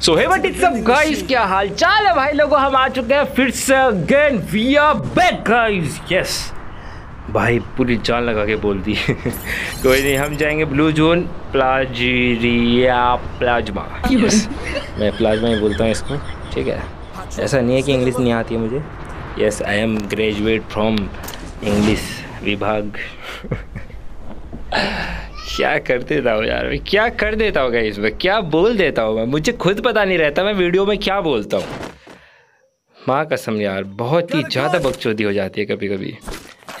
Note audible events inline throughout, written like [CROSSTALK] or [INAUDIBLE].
So hey but it's up guys क्या हाल चाल है भाई लोगों हम आ चुके हैं फिर से again we are back guys yes भाई पूरी जान लगा के बोल दी कोई नहीं हम जाएँगे ब्लू जोन प्लाजीरिया प्लाज्मा यस मैं प्लाज्मा ही बोलता हूँ इसको ठीक है ऐसा नहीं है कि इंग्लिश नहीं आती है मुझे yes I am graduate from English विभाग क्या कर देता हूँ यार? मैं क्या कर देता हूँ इसमें क्या बोल देता हूँ मैं? मुझे खुद पता नहीं रहता, मैं वीडियो में क्या बोलता हूँ? माँ कसम यार, बहुत ही ज़्यादा बकचोदी हो जाती है कभी कभी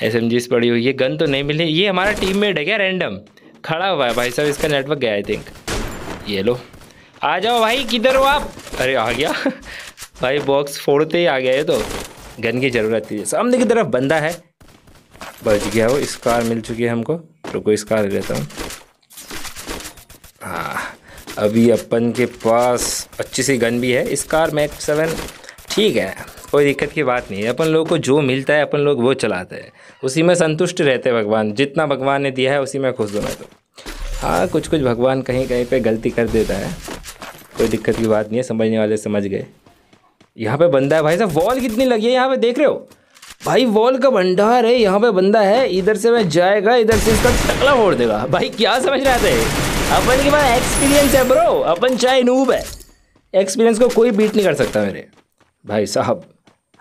एस एम जीस पड़ी हुई, ये गन तो नहीं मिली। ये हमारा टीम मेट है क्या रैंडम खड़ा हुआ है भाई साहब, इसका नेटवर्क गया आई थिंक ये लो। आ जाओ भाई, किधर हो आप? अरे आ गया। [LAUGHS] भाई बॉक्स फोड़ते ही आ गया है तो। गन की ज़रूरत थी सामने की तरफ़ बंदा है। बच गया वो, इस कार मिल चुकी है हमको। रुको, इस कार लेता हाँ। अभी अपन के पास अच्छी सी गन भी है। इस कार मैक सेवन ठीक है, कोई दिक्कत की बात नहीं है। अपन लोग को जो मिलता है, अपन लोग वो चलाते हैं। उसी में संतुष्ट रहते हैं भगवान। जितना भगवान ने दिया है, उसी में खुश होना तो हाँ कुछ कुछ भगवान कहीं कहीं पे गलती कर देता है। कोई दिक्कत की बात नहीं है, समझने वाले समझ गए। यहाँ पे बंदा है भाई साहब वॉल कितनी लगी है? यहाँ पे देख रहे हो? भाई वॉल का भंडार है, यहाँ पे बंदा है। इधर से मैं जाएगा, इधर से इसका टकला फोड़ देगा। भाई, क्या समझ रहे थे? अपन के पास एक्सपीरियंस है ब्रो अपन चाहे नूब है. एक्सपीरियंस को कोई बीट नहीं कर सकता मेरे. भाई साहब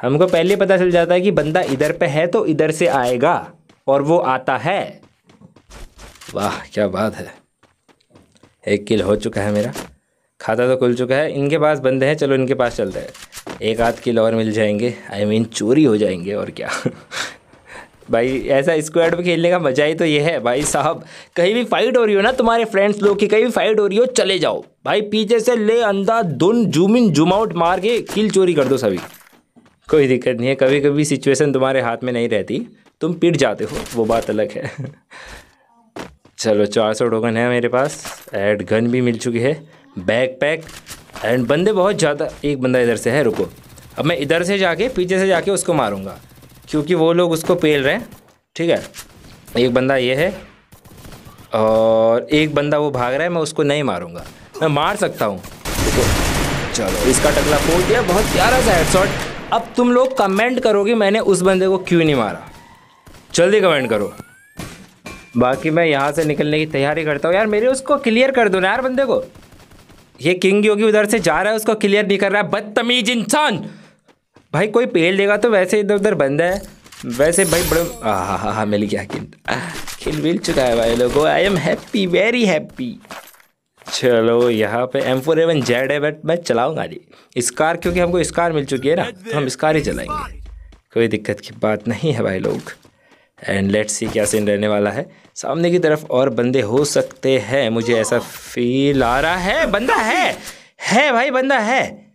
हमको पहले पता चल जाता है कि बंदा इधर पे है तो इधर से आएगा और वो आता है. वाह क्या बात है. एक किल हो चुका है मेरा. खाता तो खुल चुका है. इनके पास बंदे हैं चलो इनके पास चलते हैं. एक आध किल और मिल जाएँगे. आई I मीन mean, चोरी हो जाएँगे और क्या. भाई, ऐसा स्क्वाड में खेलने का मज़ा ही तो ये है। भाई साहब, कहीं भी फाइट हो रही हो ना तुम्हारे फ्रेंड्स लोग की, कहीं भी फाइट हो रही हो, चले जाओ। भाई, पीछे से ले अंधा, धुन जूम इन जूम आउट मार के किल चोरी कर दो सभी। कोई दिक्कत नहीं है। कभी कभी सिचुएशन तुम्हारे हाथ में नहीं रहती। तुम पिट जाते हो। वो बात अलग है। चलो, चार सौ टोकन है मेरे पास। एड गन भी मिल चुकी है। बैक पैक एंड बंदे बहुत ज़्यादा, एक बंदा इधर से है, रुको। अब मैं इधर से जाके, पीछे से जाके उसको मारूँगा। क्योंकि वो लोग उसको पेल रहे हैं, ठीक है? एक बंदा ये है और एक बंदा वो भाग रहा है, मैं उसको नहीं मारूँगा। मैं मार सकता हूँ। चलो, इसका टकला फोड़ दिया, बहुत प्यारा सा हेडशॉट अब तुम लोग कमेंट करोगे, मैंने उस बंदे को क्यों नहीं मारा? जल्दी कमेंट करो। बाकी मैं यहाँ से निकलने की तैयारी करता हूँ। यार, मेरे उसको क्लियर कर दो ना यार बंदे को। ये किंग योगी उधर से जा रहा है, उसको क्लियर नहीं कर रहा है। बदतमीज इंसान! भाई, कोई पेल देगा तो वैसे इधर उधर बंद है। वैसे भाई, बड़े हाँ हाँ मिल गया किल किल मिल चुका है भाई लोगों। I am happy very happy चलो, यहाँ पे M four A one Z है, बट मैं चलाऊँगा नहीं स्कार क्योंकि हमको स्कार मिल चुकी है ना तो हम स्कार ही चलाएँगे। कोई दिक्कत की बात नहीं है भाई लोग। एंड लेट्स सी क्या सीन रहने वाला है। सामने की तरफ़ और बंदे हो सकते हैं, मुझे ऐसा फील आ रहा है। बंदा है। है भाई, बंदा है।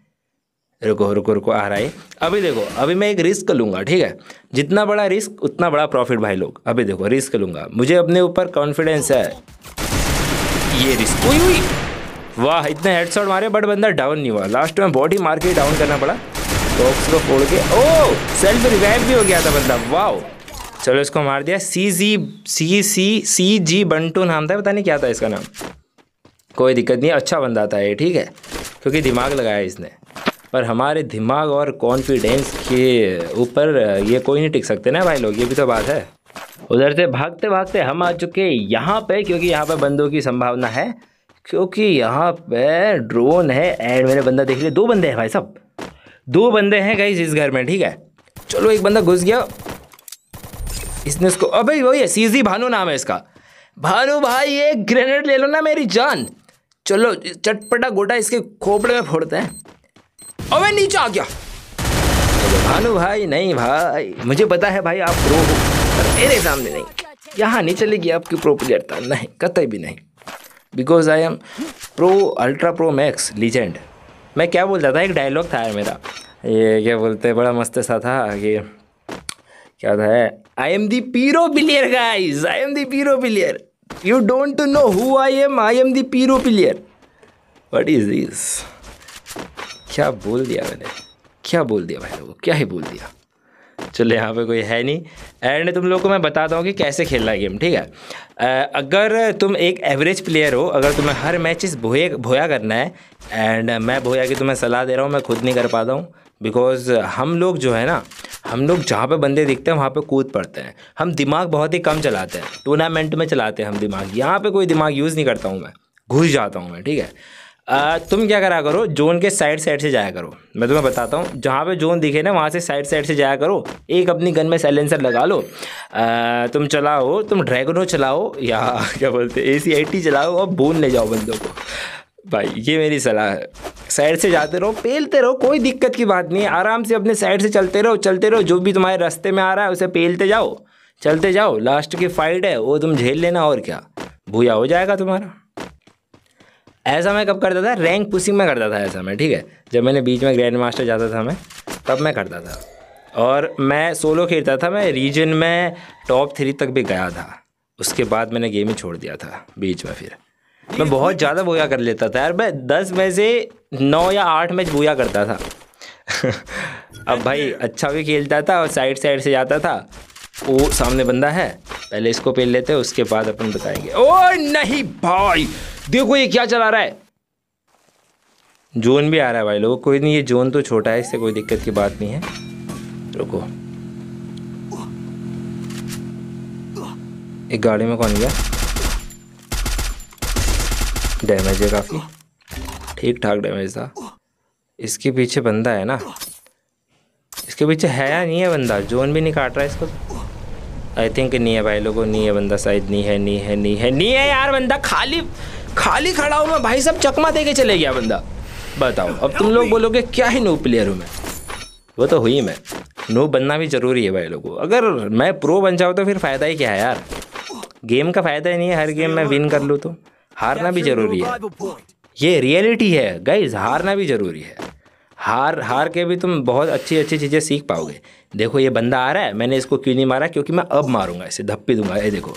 रुको रुको रुको, आ रहा है अभी देखो, अभी मैं एक रिस्क लूँगा, ठीक है? जितना बड़ा रिस्क उतना बड़ा प्रॉफिट भाई लोग। अभी देखो रिस्क लूँगा। मुझे अपने ऊपर कॉन्फिडेंस है। ये रिस्क हुई हुई वाह, इतने हेडशॉट मारे बट बंदा डाउन नहीं हुआ। लास्ट में बॉडी मार के डाउन करना पड़ा। बॉक्स को फोड़ के। ओ सेल्फ रिवाइव भी हो गया था बंदा। वाह चलो, इसको मार दिया। सी जी सी सी सी जी बंटू नाम था, पता नहीं क्या था इसका नाम। कोई दिक्कत नहीं अच्छा बंदा था ये, ठीक है? क्योंकि दिमाग लगाया इसने। पर हमारे दिमाग और कॉन्फिडेंस के ऊपर ये कोई नहीं टिक सकते ना भाई लोग, ये भी तो बात है। उधर से भागते भागते हम आ चुके यहाँ पे, क्योंकि यहाँ पे बंदों की संभावना है। क्योंकि यहाँ पे ड्रोन है एंड मेरे बंदा देख लिया, दो बंदे हैं भाई साहब। दो बंदे हैं गई इस घर में, ठीक है? चलो एक बंदा घुस गया। इसने इसको अबे वही है सीजी भानु नाम है इसका। भानु भाई ये ग्रेनेड ले लो ना मेरी जान। चलो, चटपटा गोटा इसके खोपड़े में फोड़ते हैं। अबे, नीचे आ गया। भानु भाई, नहीं भाई। मुझे पता है भाई, आप प्रो हो मेरे सामने नहीं। यहाँ नहीं चलेगी आपकी प्रो प्लेयरता नहीं, कतई भी नहीं। Because I am pro ultra pro max legend मैं क्या बोलता था? एक डायलॉग था यार मेरा। ये क्या बोलते बड़ा मस्त सा था कि, क्या था? I am the pro player guys I am the pro player you don't know who I am I am the pro player what is this क्या बोल दिया मैंने? क्या बोल दिया भाई लोगों? क्या ही बोल दिया? चलो यहाँ पे कोई है नहीं। एंड तुम लोग को मैं बताता हूँ कि कैसे खेलना है गेम ठीक है? अगर तुम एक एवरेज प्लेयर हो, अगर तुम्हें हर मैचेस भोया भोया करना है, एंड मैं भोया की तुम्हें सलाह दे रहा हूँ, मैं खुद नहीं कर पाता हूँ बिकॉज़ हम लोग जो है ना, हम लोग जहाँ पे बंदे दिखते हैं, वहाँ पे कूद पड़ते हैं। हम दिमाग बहुत ही कम चलाते हैं। टूर्नामेंट में चलाते हैं हम दिमाग। यहाँ पे कोई दिमाग यूज़ नहीं करता हूँ मैं। घुस जाता हूँ मैं, ठीक है? आ, तुम क्या करा करो जोन के साइड साइड से जाया करो। मैं तुम्हें बताता हूँ जहाँ पे जोन दिखे ना वहाँ से साइड साइड से जाया करो। एक अपनी गन में साइलेंसर लगा लो। आ, तुम चलाओ तुम ड्रैगनो चलाओ या [LAUGHS] क्या बोलते ए सी आई टी चलाओ और बोन ले जाओ बंदों को। भाई ये मेरी सलाह है। साइड से जाते रहो पेलते रहो कोई दिक्कत की बात नहीं है। आराम से अपने साइड से चलते रहो चलते रहो जो भी तुम्हारे रास्ते में आ रहा है उसे पेलते जाओ। चलते जाओ लास्ट की फाइट है वो तुम झेल लेना और क्या। भूया हो जाएगा तुम्हारा। ऐसा मैं कब करता था? रैंक पुशिंग में करता था ऐसा मैं ठीक है? जब मैंने बीच में ग्रैंड मास्टर जाता था मैं तब मैं करता था। और मैं सोलो खेलता था मैं रीजन में टॉप थ्री तक भी गया था। उसके बाद मैंने गेम ही छोड़ दिया था बीच में फिर। मैं बहुत ज़्यादा बोया कर लेता था यार मैं दस में से नौ या आठ मैच बोया करता था। [LAUGHS] अब भाई अच्छा। भी खेलता था और साइड साइड से जाता था। वो सामने बंदा है पहले इसको पेल लेते हैं उसके बाद अपन बताएँगे। ओ नहीं भाई! देखो ये क्या चला रहा है। जोन भी आ रहा है भाई लोगों, कोई नहीं, ये जोन तो छोटा है, इससे कोई दिक्कत की बात नहीं है। रुको। एक गाड़ी में कौन गया? डैमेज है काफ़ी। ठीक ठाक डैमेज था। इसके पीछे बंदा है ना? इसके पीछे है या नहीं है बंदा? जोन भी नहीं काट रहा है इसको आई थिंक नहीं है भाई लोगों, नहीं है बंदा, शायद नहीं है नहीं है नहीं है नहीं है यार बंदा, खाली खाली खड़ा हूँ मैं, भाई सब चकमा दे के चले गया बंदा। बताओ, अब तुम लोग बोलोगे, क्या ही नो प्लेयर हूँ मैं? वो तो हुई मैं। नो बनना भी ज़रूरी है भाई लोगों अगर मैं प्रो बन जाऊँ तो फिर फ़ायदा ही क्या है यार? गेम का फ़ायदा ही नहीं है, हर गेम में विन कर लूँ तो। हारना भी ज़रूरी है। ये रियलिटी है गाइज़ हारना भी ज़रूरी है। हार हार के भी तुम बहुत अच्छी अच्छी चीज़ें सीख पाओगे। देखो, ये बंदा आ रहा है, मैंने इसको क्यों नहीं मारा? क्योंकि मैं अब मारूँगा, इसे धप्पी दूँगा। ये देखो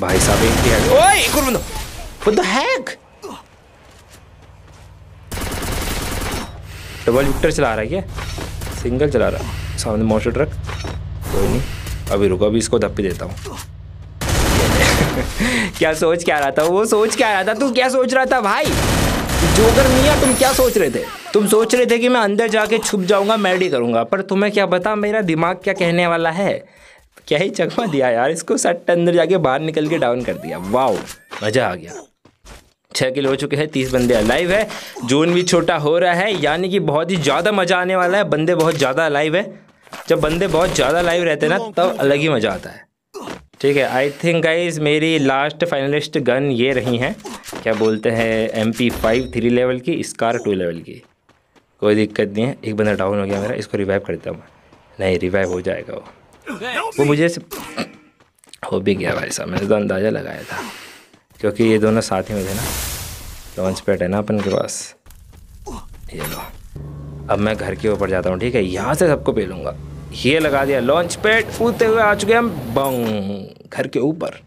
भाई साहब, एक ही ओए, एक और बंदा। What the heck double victor चला रहा है क्या? सिंगल चला रहा है। सामने मोटर ट्रक कोई नहीं। अभी रुको, अभी इसको धप्पी देता हूँ। [LAUGHS] क्या सोच क्या रहा था? वो सोच क्या रहा था? तू क्या सोच रहा था भाई? जोकर मियाँ, तुम क्या सोच रहे थे? तुम सोच रहे थे कि मैं अंदर जाके छुप जाऊँगा मैडी करूँगा। पर तुम्हें क्या पता, मेरा दिमाग क्या कहने वाला है? क्या ही चकमा दिया यार, इसको सट अंदर जाके बाहर निकल के डाउन कर दिया। वाओ मज़ा आ गया। छः किलो हो चुके हैं, तीस बंदे लाइव है। जोन भी छोटा हो रहा है, यानी कि बहुत ही ज़्यादा मज़ा आने वाला है। बंदे बहुत ज़्यादा लाइव है। जब बंदे बहुत ज़्यादा लाइव रहते हैं ना, तब अलग ही मज़ा आता है। ठीक है आई थिंक गाइज़ मेरी लास्ट फाइनलिस्ट गन ये रही हैं। क्या बोलते हैं M P five three level की स्कार टू लेवल की। कोई दिक्कत नहीं है, एक बंदा डाउन हो गया मेरा, इसको रिवाइव कर देता हूँ नहीं रिवाइव हो जाएगा वो। वो मुझे हो भी गया भाई साहब मैंने तो अंदाज़ा लगाया था। क्योंकि ये दोनों साथ ही में थे ना लॉन्च पैड है ना अपन के पास। ये लो। अब मैं घर के ऊपर जाता हूँ ठीक है? यहाँ से सबको पेलूँगा। ये लगा दिया लॉन्च पैड कूदते हुए आ चुके हम बंग घर के ऊपर।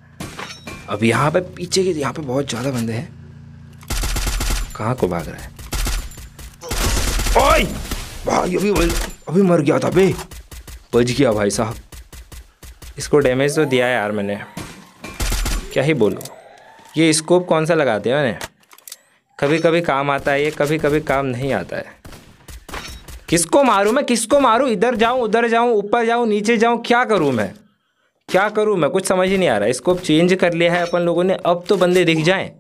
अब यहाँ पे पीछे के यहाँ पे बहुत ज़्यादा बंदे हैं। कहाँ को भाग रहा है? ओए! भाई अभी अभी मर गया था बे। बच गया भाई साहब। इसको डैमेज तो दिया यार मैंने। क्या ही बोलूँ? ये स्कोप कौन सा लगाते हैं कभी कभी काम आता है ये कभी कभी काम नहीं आता है। किसको मारूं मैं? किसको मारूं? इधर जाऊँ, उधर जाऊँ, ऊपर जाऊँ, नीचे जाऊँ, क्या करूँ मैं? क्या करूँ मैं? कुछ समझ ही नहीं आ रहा इसको चेंज कर लिया है अपन लोगों ने, अब तो बंदे दिख जाएँ।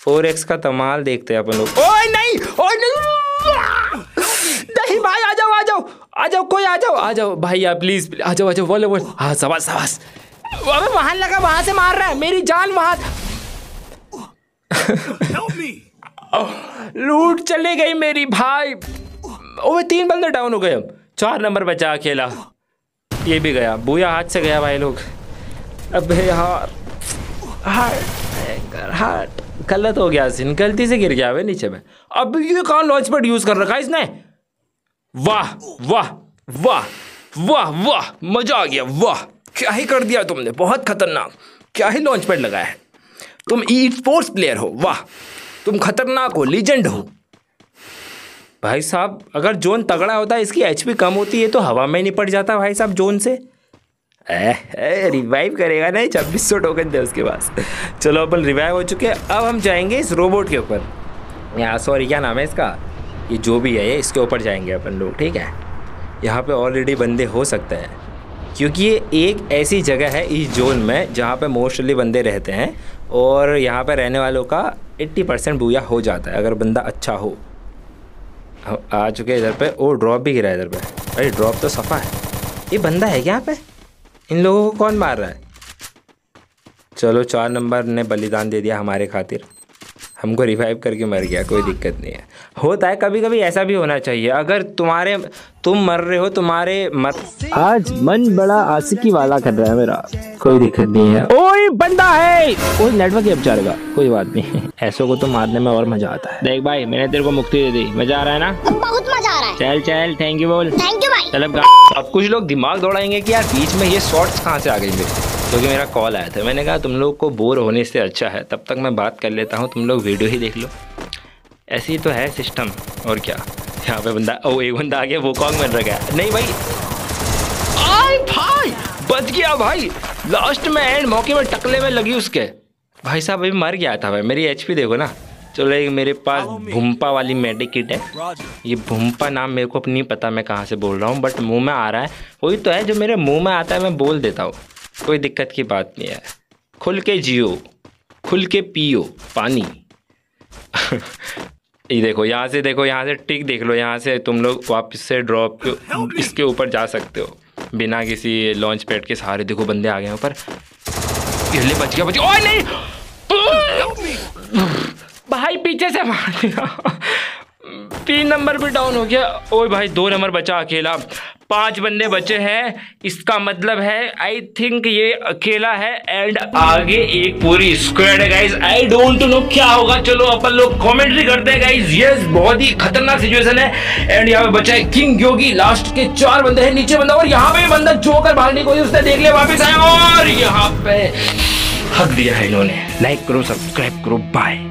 फोर एक्स का तमाल देखते हैं अपन लोग। ओए नहीं! ओए नहीं नहीं भाई आ जाओ आ जाओ आ जाओ कोई आ जाओ आ जाओ। भाई यार प्लीज़ आ जाओ आ जाओ बोले बोल। हाँ सवास सवास अबे वहाँ लगा वहाँ से मार रहा है। मेरी जान वहाँ [LAUGHS] लूट चले गई मेरी भाई। ओए तीन बंदे डाउन हो गए अब। चार नंबर बचा अकेला। ये भी गया। बुया हाथ से गया भाई लोग। अब यार। हार्ट हार्ट गलत हो गया सिन गलती से गिर गया वे नीचे में। अब ये कहाँ लॉन्च पैड यूज़ कर रखा है इसने? वाह वाह वाह वाह वाह, मज़ा आ गया, वाह। क्या ही कर दिया तुमने, बहुत खतरनाक। क्या ही लॉन्च पैड लगाया है। तुम ई स्पोर्ट्स प्लेयर हो, वाह। तुम खतरनाक हो लीजेंड हो। भाई साहब, अगर जोन तगड़ा होता है इसकी एचपी कम होती है तो हवा में निपट जाता भाई साहब जोन से। रिवाइव करेगा नहीं, छब्बीस सौ टोकन थे उसके पास। चलो अपन रिवाइव हो चुके हैं, अब हम जाएँगे इस रोबोट के ऊपर। यहाँ सॉरी क्या नाम है इसका? ये जो भी है, ये इसके ऊपर जाएँगे अपन लोग, ठीक है? यहाँ पे ऑलरेडी बंदे हो सकते हैं। क्योंकि ये एक ऐसी जगह है इस जोन में जहाँ पे मोस्टली बंदे रहते हैं और यहाँ पे रहने वालों का 80 परसेंट बूया हो जाता है, अगर बंदा अच्छा हो। आ चुके इधर पे। ओ ड्रॉप भी गिरा इधर पे। अरे ड्रॉप तो सफ़ा है। ये बंदा है क्या यहाँ पे? इन लोगों को कौन मार रहा है? चलो, चार नंबर ने बलिदान दे दिया हमारे खातिर। हमको रिवाइव करके मर गया कोई दिक्कत नहीं है। होता है कभी कभी ऐसा भी होना चाहिए। अगर तुम्हारे तुम मर रहे हो तुम्हारे मत आज मन बड़ा आशिकी वाला कर रहा है मेरा। कोई दिक्कत नहीं है। ओए बंदा है! ओए नेटवर्क ही अब चलेगा कोई बात नहीं। ऐसो को तो मारने में और मज़ा आता है। देख भाई मैंने तेरे को मुक्ति दे दी। मज़ा आ रहा है ना? बहुत मज़ा आ रहा है। चल चल थैंक यू बोल। थैंक यू भाई। चल अब अब कुछ लोग दिमाग दौड़ाएँगे की यार बीच में ये शॉर्ट्स कहाँ से आ गई मेरी? क्योंकि तो मेरा कॉल आया था। मैंने कहा तुम लोग को बोर होने से अच्छा है। तब तक मैं बात कर लेता हूँ। तुम लोग वीडियो ही देख लो। ऐसी तो है सिस्टम और क्या? यहाँ पे बंदा ओ एक बंदा आ गया वो कॉन्ग बन रखा है नहीं भाई। आय भाई! बच गया भाई। लास्ट में एंड मौके में टकले में लगी उसके। भाई साहब अभी मर गया था भाई। मेरी एचपी देखो ना। चलो एक मेरे पास भूमपा वाली मेडिक किट है ये भूमपा नाम मेरे को नहीं पता मैं कहाँ से बोल रहा हूँ बट मुँह में आ रहा है। वही तो है जो मेरे मुँह में आता है मैं बोल देता हूँ। कोई दिक्कत की बात नहीं है। खुल के जियो खुल के पियो पानी। [LAUGHS] ये देखो यहाँ से देखो यहाँ से टिक देख लो यहाँ से तुम लोग वापस से ड्रॉप इसके ऊपर जा सकते हो। बिना किसी लॉन्च पैड के सहारे देखो बंदे आ गए ऊपर। ये बच गया बच गया। ओए नहीं! भाई पीछे से मार दिया। तीन नंबर पे डाउन हो गया। ओए भाई दो नंबर बचा अकेला। पाँच बंदे बचे हैं। इसका मतलब है आई थिंक ये अकेला है एंड आगे एक पूरी स्क्वाड है गाइज़ आई डोंट नो क्या होगा। चलो, अपन लोग कमेंट्री करते हैं गाइज़ यस बहुत ही खतरनाक सिचुएशन है। एंड यहाँ पे बचा है किंग योगी लास्ट के चार बंदे हैं, नीचे बंदा और यहाँ पे बंदा जोकर भागने को उसने देख लिया, वापस आया और यहाँ पे हक दिया है इन्होंने। लाइक करो सब्सक्राइब करो बाय